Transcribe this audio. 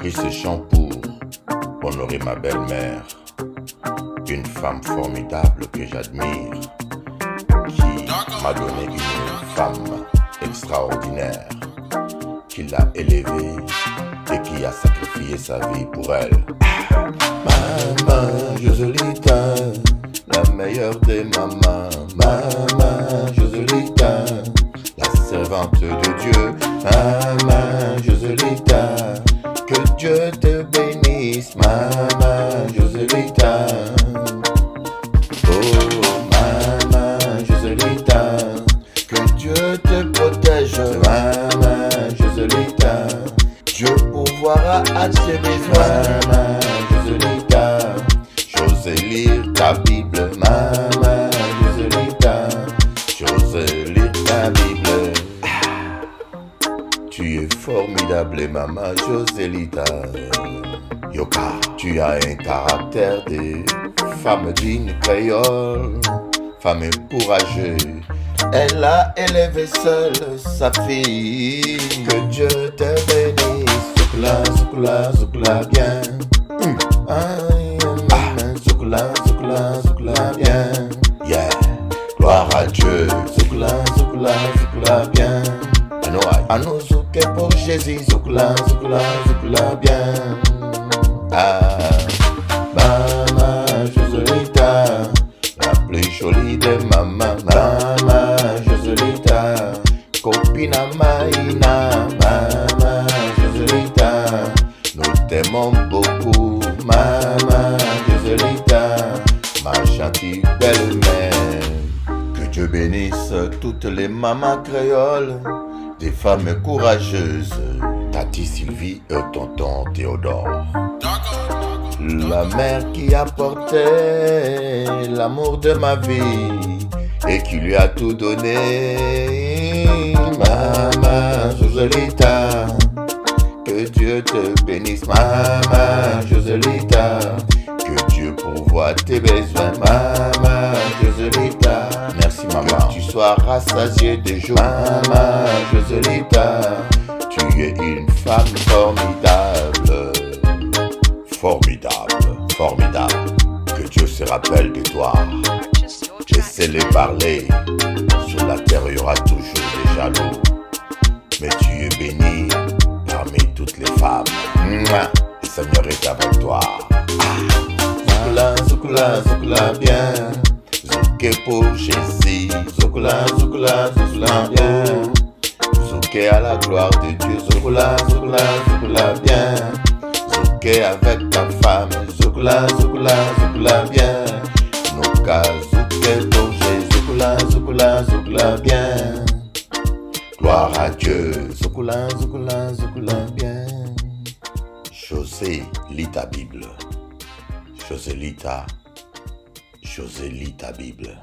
J'écris ce chant pour honorer ma belle-mère, une femme formidable que j'admire, qui m'a donné une femme extraordinaire, qui l'a élevée et qui a sacrifié sa vie pour elle. Maman Joselita, la meilleure des mamans. Maman Joselita, la servante de Dieu. Maman Joselita, que Dieu te bénisse. Maman Joselita. Oh, maman Joselita, que Dieu te protège. Maman Joselita, Dieu pourvoira à tes besoins. Maman Joselita, j'ose lire ta Bible. Maman Tu es formidable, maman Joselita. Yoka, tu as un caractère de femme digne créole, femme courageuse. Elle a élevé seule sa fille. Que Dieu te bénisse. Soukla, soukla, soukla bien. Aïe, ah, soukla, soukla, soukla bien. Yeah, gloire à Dieu. Soukla, soukla, soukla bien. Pour Jésus. Soukla, soukla, soukla bien. Ah, Mama Joselita, la plus jolie des mamans. Mama Joselita, copine Maïna. Mama Joselita, nous t'aimons beaucoup. Mama Joselita, ma gentille belle-mère. Que Dieu bénisse toutes les mamans créoles, des femmes courageuses. Tati Sylvie et tonton Théodore. La mère qui a porté l'amour de ma vie et qui lui a tout donné. Maman Joselita, que Dieu te bénisse. Maman Joselita, que Dieu pourvoie tes besoins. Maman sois rassasié des jours. Tu es une femme formidable formidable, formidable. Que Dieu se rappelle de toi. Laissez-les parler. Sur la terre, il y aura toujours des jaloux. Mais tu es béni parmi toutes les femmes. Le Seigneur est avec toi. Zoukla, zoukla, zoukla bien. Zouké pour Jésus. Zoukla, zoukla, zoukla bien. Zouké à la gloire de Dieu. Zoukla, zoukla, zoukla bien. Zouké avec ta femme. Zoukla, zoukla, zoukla bien. Nouka, zouké Jésus. Zoukla, zoukla, zoukla bien. Gloire à Dieu. Zoukla, zoukla, zoukla bien. José, lis ta Bible. José, lis ta. José, lis ta Bible.